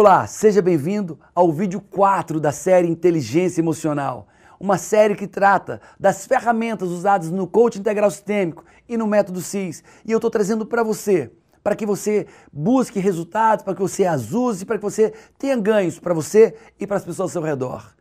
Olá, seja bem-vindo ao vídeo 4 da série Inteligência Emocional. Uma série que trata das ferramentas usadas no coaching integral sistêmico e no método CIS. E eu estou trazendo para você, para que você busque resultados, para que você as use, para que você tenha ganhos para você e para as pessoas ao seu redor.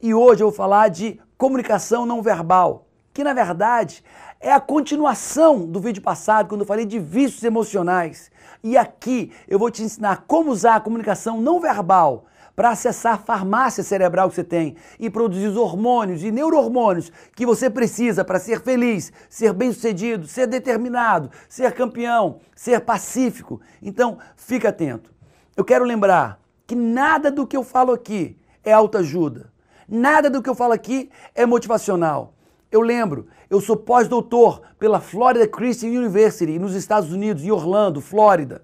E hoje eu vou falar de comunicação não verbal, que na verdade é a continuação do vídeo passado, quando eu falei de vícios emocionais. E aqui eu vou te ensinar como usar a comunicação não verbal para acessar a farmácia cerebral que você tem e produzir os hormônios e neurohormônios que você precisa para ser feliz, ser bem-sucedido, ser determinado, ser campeão, ser pacífico. Então, fica atento. Eu quero lembrar que nada do que eu falo aqui é autoajuda. Nada do que eu falo aqui é motivacional. Eu lembro, eu sou pós-doutor pela Florida Christian University nos Estados Unidos, em Orlando, Flórida.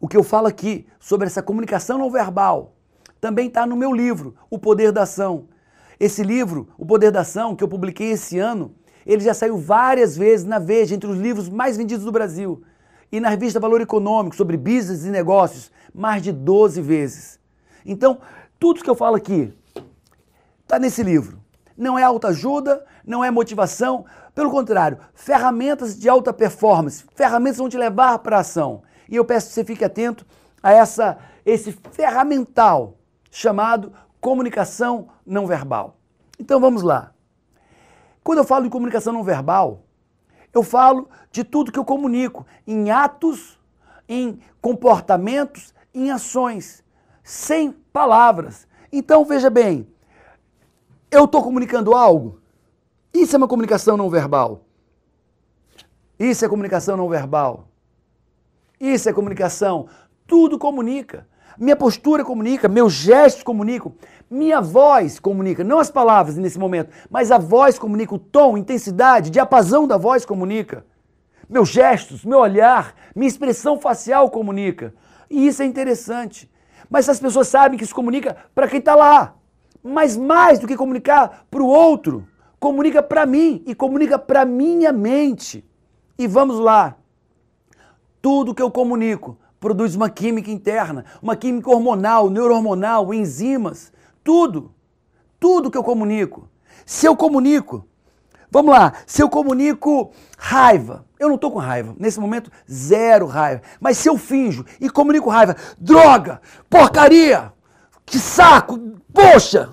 O que eu falo aqui sobre essa comunicação não verbal também está no meu livro, O Poder da Ação. Esse livro, O Poder da Ação, que eu publiquei esse ano, ele já saiu várias vezes na Veja, entre os livros mais vendidos do Brasil. E na revista Valor Econômico, sobre business e negócios, mais de 12 vezes. Então, tudo que eu falo aqui está nesse livro não é autoajuda, não é motivação, pelo contrário, ferramentas de alta performance, ferramentas vão te levar para a ação. E eu peço que você fique atento a essa esse ferramental chamado comunicação não verbal. Então vamos lá. Quando eu falo de comunicação não verbal, eu falo de tudo que eu comunico em atos, em comportamentos, em ações, sem palavras. Então veja bem, eu estou comunicando algo? Isso é uma comunicação não verbal. Isso é comunicação não verbal. Isso é comunicação. Tudo comunica. Minha postura comunica, meus gestos comunicam, minha voz comunica, não as palavras nesse momento, mas a voz comunica, o tom, intensidade, diapasão da voz comunica. Meus gestos, meu olhar, minha expressão facial comunica. E isso é interessante. Mas as pessoas sabem que isso comunica para quem está lá. Mas mais do que comunicar para o outro, comunica para mim e comunica para minha mente. E vamos lá. Tudo que eu comunico produz uma química interna, uma química hormonal, neurohormonal, enzimas, tudo. Tudo que eu comunico. Se eu comunico, vamos lá, se eu comunico raiva, eu não estou com raiva, nesse momento, zero raiva. Mas se eu finjo e comunico raiva, droga, porcaria, que saco, poxa!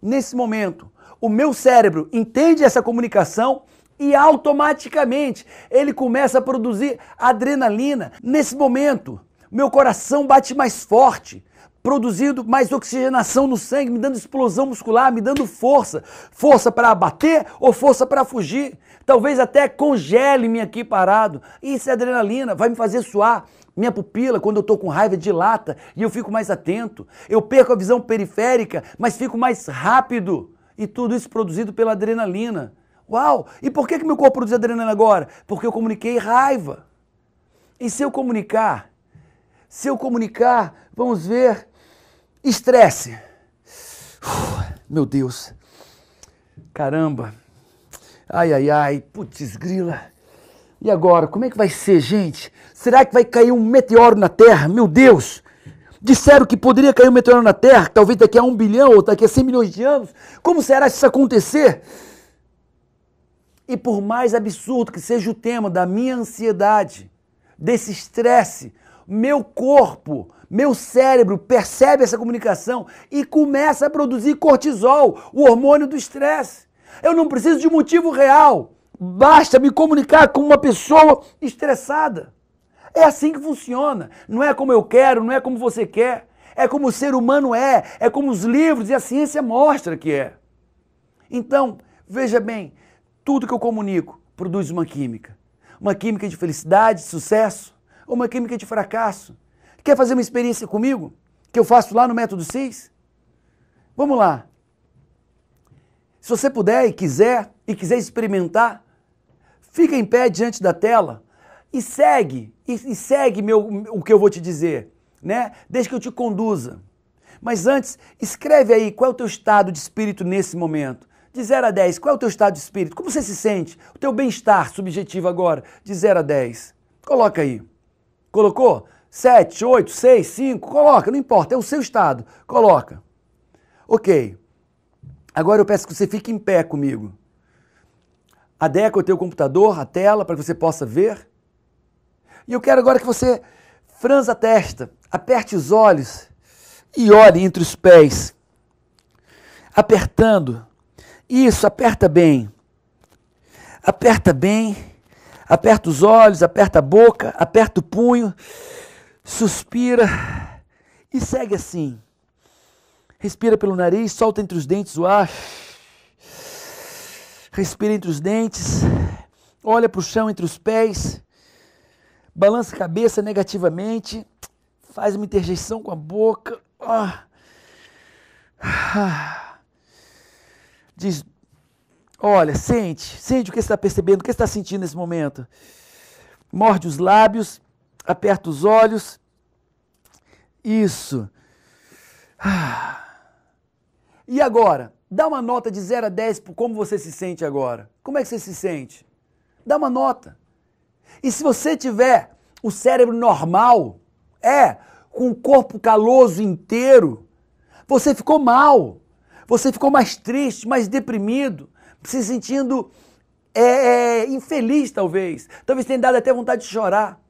Nesse momento, o meu cérebro entende essa comunicação e automaticamente ele começa a produzir adrenalina. Nesse momento, meu coração bate mais forte, produzindo mais oxigenação no sangue, me dando explosão muscular, me dando força. Força para bater ou força para fugir. Talvez até congele-me aqui parado. Isso é adrenalina, vai me fazer suar. Minha pupila, quando eu estou com raiva, dilata e eu fico mais atento. Eu perco a visão periférica, mas fico mais rápido. E tudo isso produzido pela adrenalina. Uau! E por que, que meu corpo produz adrenalina agora? Porque eu comuniquei raiva. E se eu comunicar? Se eu comunicar, vamos ver, estresse. meu Deus. Caramba. Ai, ai, ai. Putz, grila. E agora, como é que vai ser, gente? Será que vai cair um meteoro na Terra? Meu Deus! Disseram que poderia cair um meteoro na Terra, talvez daqui a um bilhão ou daqui a 100 milhões de anos. Como será se isso acontecer? E por mais absurdo que seja o tema da minha ansiedade, desse estresse, meu corpo, meu cérebro percebe essa comunicação e começa a produzir cortisol, o hormônio do estresse. Eu não preciso de motivo real. Basta me comunicar com uma pessoa estressada. É assim que funciona. Não é como eu quero, não é como você quer. É como o ser humano é, é como os livros e a ciência mostra que é. Então, veja bem, tudo que eu comunico produz uma química. Uma química de felicidade, de sucesso, ou uma química de fracasso. Quer fazer uma experiência comigo? Que eu faço lá no Método 6? Vamos lá. Se você puder e quiser, e quiser experimentar, Fica em pé diante da tela e segue, e, e segue meu, o que eu vou te dizer, né? Desde que eu te conduza. Mas antes, escreve aí qual é o teu estado de espírito nesse momento. De 0 a 10, qual é o teu estado de espírito? Como você se sente? O teu bem-estar subjetivo agora, de 0 a 10. Coloca aí. Colocou? 7, 8, 6, 5, coloca, não importa, é o seu estado. Coloca. Ok. Agora eu peço que você fique em pé comigo. Adequa o teu computador, a tela, para que você possa ver. E eu quero agora que você franza a testa, aperte os olhos e olhe entre os pés. Apertando. Isso, aperta bem. Aperta bem. Aperta os olhos, aperta a boca, aperta o punho. Suspira e segue assim. Respira pelo nariz, solta entre os dentes o ar. Respira entre os dentes. Olha para o chão entre os pés. Balança a cabeça negativamente. Faz uma interjeição com a boca. Ah. Diz, olha, sente, sente o que você está percebendo, o que você está sentindo nesse momento. Morde os lábios, aperta os olhos. Isso. Ah. E agora? Dá uma nota de 0 a 10 por como você se sente agora. Como é que você se sente? Dá uma nota. E se você tiver o cérebro normal, é, com o corpo caloso inteiro, você ficou mal. Você ficou mais triste, mais deprimido, se sentindo é, é, infeliz, talvez. Talvez tenha dado até vontade de chorar.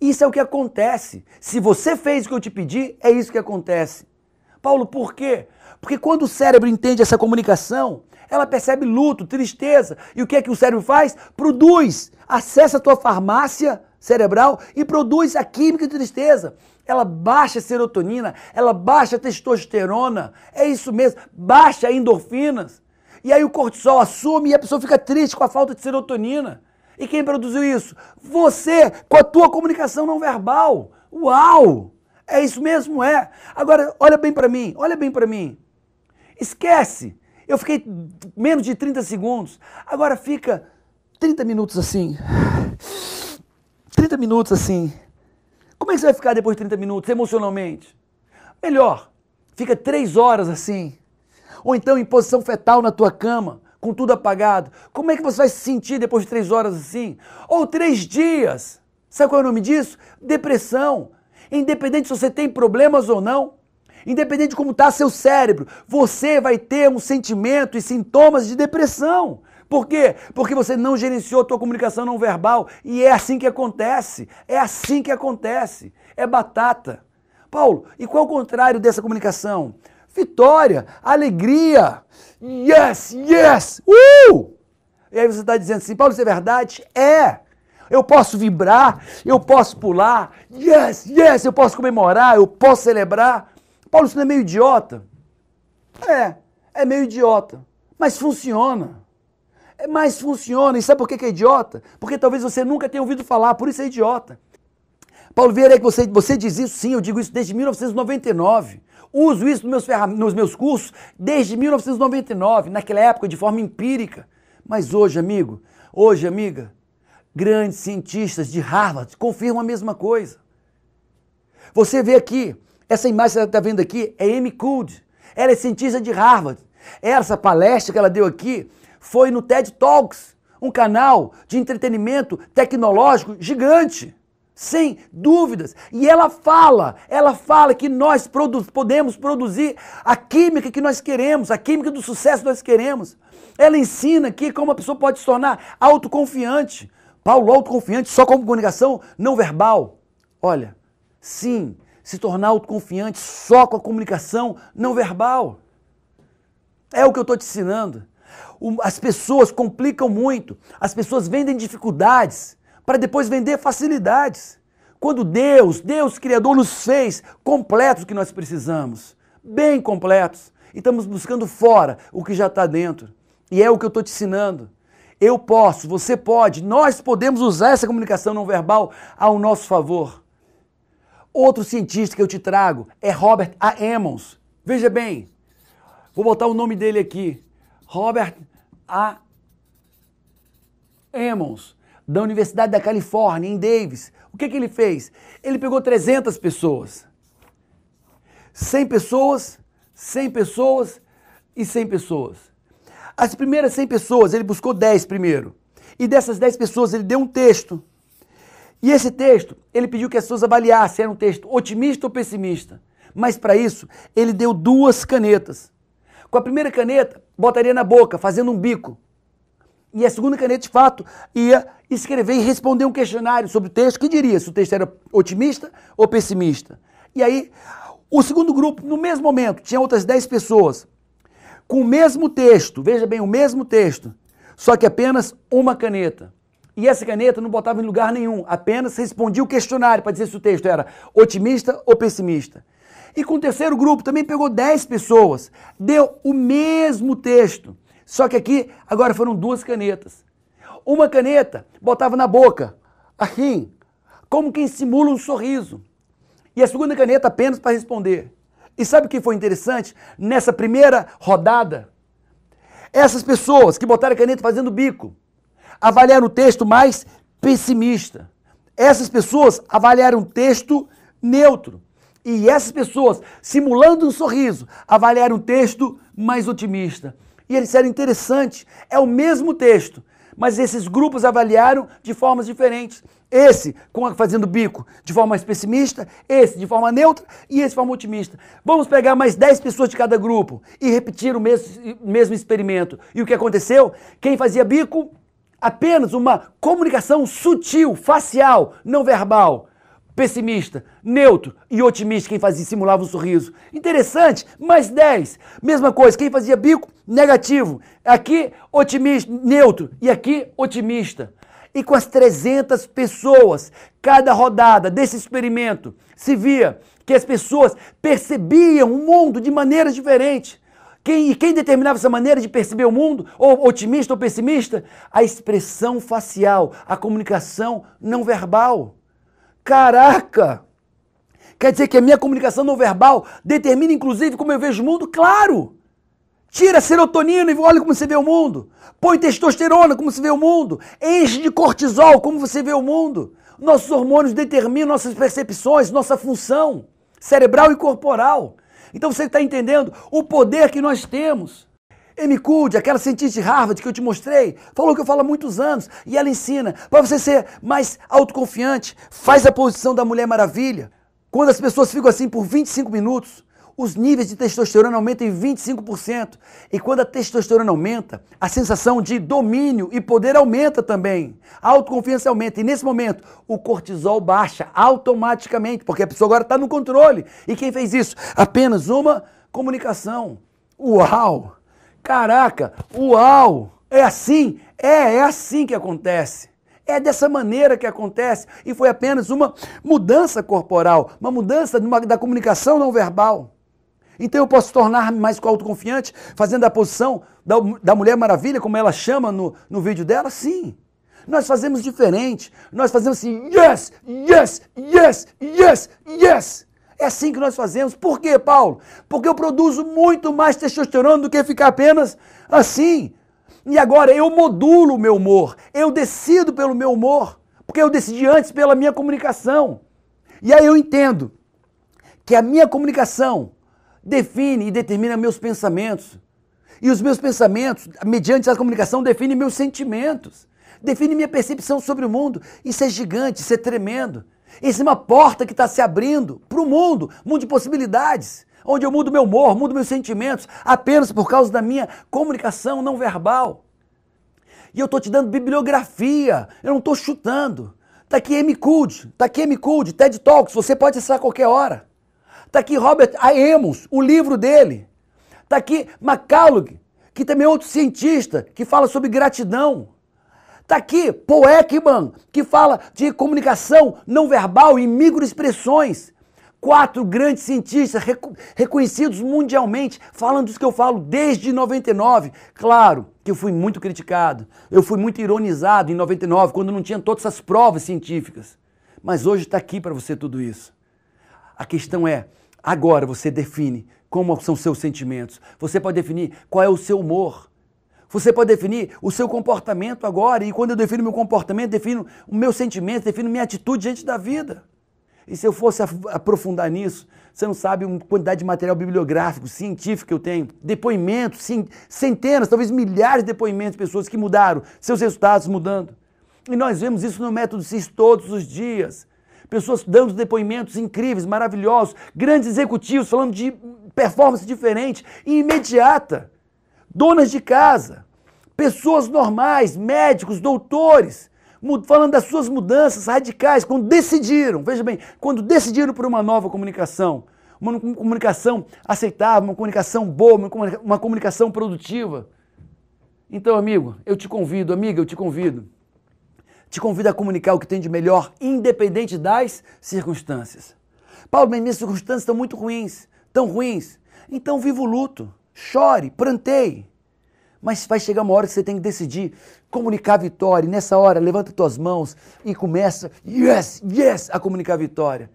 Isso é o que acontece. Se você fez o que eu te pedi, é isso que acontece. Paulo, por quê? Porque quando o cérebro entende essa comunicação, ela percebe luto, tristeza. E o que é que o cérebro faz? Produz. Acessa a tua farmácia cerebral e produz a química de tristeza. Ela baixa a serotonina, ela baixa a testosterona. É isso mesmo, baixa endorfinas. E aí o cortisol assume e a pessoa fica triste com a falta de serotonina. E quem produziu isso? Você, com a tua comunicação não verbal. Uau! É isso mesmo, é. Agora, olha bem para mim, olha bem para mim. Esquece. Eu fiquei menos de 30 segundos. Agora fica 30 minutos assim. 30 minutos assim. Como é que você vai ficar depois de 30 minutos emocionalmente? Melhor, fica 3 horas assim. Ou então em posição fetal na tua cama, com tudo apagado. Como é que você vai se sentir depois de 3 horas assim? Ou 3 dias. Sabe qual é o nome disso? Depressão. Independente se você tem problemas ou não, Independente de como está seu cérebro, você vai ter um sentimento e sintomas de depressão. Por quê? Porque você não gerenciou a tua comunicação não verbal. E é assim que acontece. É assim que acontece. É batata. Paulo, e qual é o contrário dessa comunicação? Vitória, alegria. Yes, yes. Uh! E aí você está dizendo assim, Paulo, isso é verdade? É. Eu posso vibrar, eu posso pular. Yes, yes, eu posso comemorar, eu posso celebrar. Paulo, isso não é meio idiota? É, é meio idiota. Mas funciona. É, mas funciona. E sabe por que é idiota? Porque talvez você nunca tenha ouvido falar, por isso é idiota. Paulo Vieira, que você, você diz isso? Sim, eu digo isso desde 1999. Uso isso nos meus, nos meus cursos desde 1999, naquela época de forma empírica. Mas hoje, amigo, hoje, amiga, grandes cientistas de Harvard confirmam a mesma coisa. Você vê aqui, essa imagem que você está vendo aqui é Amy Cuddy. Ela é cientista de Harvard. Essa palestra que ela deu aqui foi no TED Talks, um canal de entretenimento tecnológico gigante. Sem dúvidas. E ela fala, ela fala que nós produ podemos produzir a química que nós queremos, a química do sucesso que nós queremos. Ela ensina aqui como a pessoa pode se tornar autoconfiante. Paulo, autoconfiante só com comunicação não verbal. Olha, sim, se tornar autoconfiante só com a comunicação não verbal. É o que eu estou te ensinando. As pessoas complicam muito, as pessoas vendem dificuldades para depois vender facilidades. Quando Deus, Deus Criador, nos fez completos o que nós precisamos, bem completos, e estamos buscando fora o que já está dentro. E é o que eu estou te ensinando. Eu posso, você pode, nós podemos usar essa comunicação não verbal ao nosso favor. Outro cientista que eu te trago é Robert A. Emmons. Veja bem, vou botar o nome dele aqui. Robert A. Emmons, da Universidade da Califórnia, em Davis. O que, que ele fez? Ele pegou 300 pessoas. 100 pessoas, 100 pessoas e 100 pessoas. As primeiras 100 pessoas, ele buscou 10 primeiro. E dessas 10 pessoas, ele deu um texto E esse texto, ele pediu que as pessoas avaliassem se era um texto otimista ou pessimista. Mas para isso, ele deu duas canetas. Com a primeira caneta, botaria na boca, fazendo um bico. E a segunda caneta, de fato, ia escrever e responder um questionário sobre o texto que diria se o texto era otimista ou pessimista. E aí, o segundo grupo, no mesmo momento, tinha outras 10 pessoas com o mesmo texto, veja bem, o mesmo texto, só que apenas uma caneta. E essa caneta não botava em lugar nenhum, apenas respondia o questionário para dizer se o texto era otimista ou pessimista. E com o terceiro grupo também pegou 10 pessoas, deu o mesmo texto, só que aqui agora foram duas canetas. Uma caneta botava na boca, assim, como quem simula um sorriso. E a segunda caneta apenas para responder. E sabe o que foi interessante? Nessa primeira rodada, essas pessoas que botaram a caneta fazendo bico, avaliaram o texto mais pessimista. Essas pessoas avaliaram o texto neutro. E essas pessoas, simulando um sorriso, avaliaram o texto mais otimista. E eles disseram interessante, é o mesmo texto, mas esses grupos avaliaram de formas diferentes. Esse fazendo bico de forma mais pessimista, esse de forma neutra e esse de forma otimista. Vamos pegar mais 10 pessoas de cada grupo e repetir o mesmo, mesmo experimento. E o que aconteceu? Quem fazia bico apenas uma comunicação sutil, facial, não verbal. Pessimista, neutro e otimista, quem fazia simulava um sorriso. Interessante, mais 10. Mesma coisa, quem fazia bico, negativo. Aqui, otimista, neutro. E aqui, otimista. E com as 300 pessoas, cada rodada desse experimento, se via que as pessoas percebiam o mundo de maneiras diferentes. Quem, e quem determinava essa maneira de perceber o mundo, ou otimista ou pessimista? A expressão facial, a comunicação não verbal. Caraca! Quer dizer que a minha comunicação não verbal determina inclusive como eu vejo o mundo? Claro! Tira serotonina e olha como você vê o mundo. Põe testosterona, como você vê o mundo. Enche de cortisol, como você vê o mundo. Nossos hormônios determinam nossas percepções, nossa função cerebral e corporal. Então você está entendendo o poder que nós temos. Amy Cuddy, aquela cientista de Harvard que eu te mostrei, falou que eu falo há muitos anos e ela ensina para você ser mais autoconfiante. Faz a posição da Mulher Maravilha. Quando as pessoas ficam assim por 25 minutos, os níveis de testosterona aumentam em 25%. E quando a testosterona aumenta, a sensação de domínio e poder aumenta também. A autoconfiança aumenta. E nesse momento, o cortisol baixa automaticamente, porque a pessoa agora está no controle. E quem fez isso? Apenas uma comunicação. Uau! Caraca! Uau! É assim? É, é assim que acontece. É dessa maneira que acontece. E foi apenas uma mudança corporal, uma mudança da comunicação não verbal. Então eu posso tornar-me mais autoconfiante fazendo a posição da, da Mulher Maravilha, como ela chama no, no vídeo dela? Sim. Nós fazemos diferente. Nós fazemos assim, yes, yes, yes, yes, yes. É assim que nós fazemos. Por quê, Paulo? Porque eu produzo muito mais testosterona do que ficar apenas assim. E agora eu modulo o meu humor. Eu decido pelo meu humor. Porque eu decidi antes pela minha comunicação. E aí eu entendo que a minha comunicação define e determina meus pensamentos. E os meus pensamentos, mediante essa comunicação, definem meus sentimentos. Define minha percepção sobre o mundo. Isso é gigante, isso é tremendo. Isso é uma porta que está se abrindo para o mundo, mundo de possibilidades, onde eu mudo meu humor, mudo meus sentimentos, apenas por causa da minha comunicação não verbal. E eu estou te dando bibliografia, eu não estou chutando. Está aqui M. Cud, está aqui M. Cud, TED Talks, você pode acessar a qualquer hora. Está aqui Robert Amos, o livro dele. Está aqui McCullough, que também é outro cientista, que fala sobre gratidão. Está aqui Paul Ekman, que fala de comunicação não verbal e microexpressões. Quatro grandes cientistas reconhecidos mundialmente, falando disso que eu falo desde 99. Claro que eu fui muito criticado, eu fui muito ironizado em 99, quando não tinha todas essas provas científicas. Mas hoje está aqui para você tudo isso. A questão é, Agora você define como são seus sentimentos. Você pode definir qual é o seu humor. Você pode definir o seu comportamento agora. E quando eu defino meu comportamento, defino o meu sentimento, defino minha atitude diante da vida. E se eu fosse aprofundar nisso, você não sabe a quantidade de material bibliográfico, científico que eu tenho, depoimentos, centenas, talvez milhares de depoimentos de pessoas que mudaram, seus resultados mudando. E nós vemos isso no método CIS todos os dias. Pessoas dando depoimentos incríveis, maravilhosos, grandes executivos falando de performance diferente e imediata. Donas de casa, pessoas normais, médicos, doutores, falando das suas mudanças radicais, quando decidiram, veja bem, quando decidiram por uma nova comunicação, uma comunicação aceitável, uma comunicação boa, uma comunicação produtiva. Então, amigo, eu te convido, amiga, eu te convido. Te convido a comunicar o que tem de melhor, independente das circunstâncias. Paulo, minhas circunstâncias estão muito ruins, tão ruins. Então viva o luto, chore, pranteie. Mas vai chegar uma hora que você tem que decidir comunicar a vitória. E nessa hora, levanta tuas mãos e começa, yes, yes, a comunicar a vitória.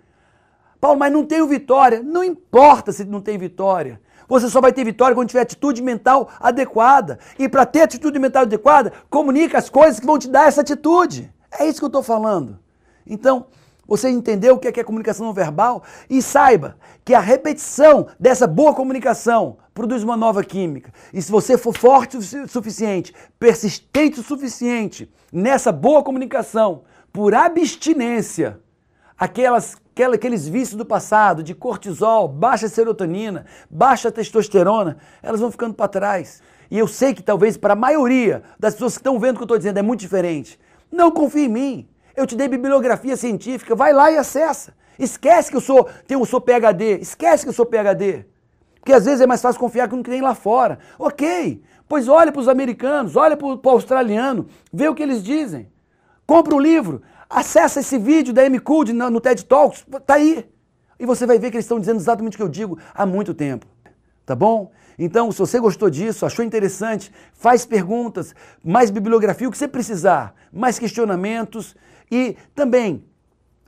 Paulo, mas não tenho vitória. Não importa se não tem vitória. Você só vai ter vitória quando tiver atitude mental adequada. E para ter atitude mental adequada, comunica as coisas que vão te dar essa atitude. É isso que eu estou falando. Então, você entendeu o que é, que é comunicação não verbal? E saiba que a repetição dessa boa comunicação produz uma nova química. E se você for forte o suficiente, persistente o suficiente nessa boa comunicação, por abstinência, aquelas, aqueles vícios do passado, de cortisol, baixa serotonina, baixa testosterona, elas vão ficando para trás. E eu sei que talvez para a maioria das pessoas que estão vendo o que eu estou dizendo é muito diferente. Não confie em mim. Eu te dei bibliografia científica, vai lá e acessa. Esquece que eu sou, tenho, eu sou PhD, esquece que eu sou PhD. Porque às vezes é mais fácil confiar que não tem lá fora. Ok, pois olha para os americanos, olha para o australiano, vê o que eles dizem. Compra um livro, acessa esse vídeo da M. Cud no, no TED Talks, tá aí. E você vai ver que eles estão dizendo exatamente o que eu digo há muito tempo. Tá bom? Então, se você gostou disso, achou interessante, faz perguntas, mais bibliografia, o que você precisar, mais questionamentos e também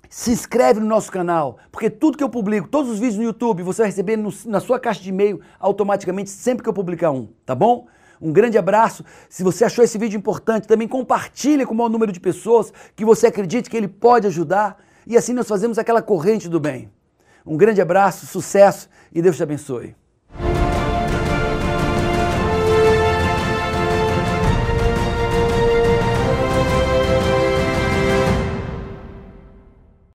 se inscreve no nosso canal, porque tudo que eu publico, todos os vídeos no YouTube, você vai receber no, na sua caixa de e-mail automaticamente sempre que eu publicar um, tá bom? Um grande abraço. Se você achou esse vídeo importante, também compartilhe com o maior número de pessoas que você acredite que ele pode ajudar. E assim nós fazemos aquela corrente do bem. Um grande abraço, sucesso e Deus te abençoe.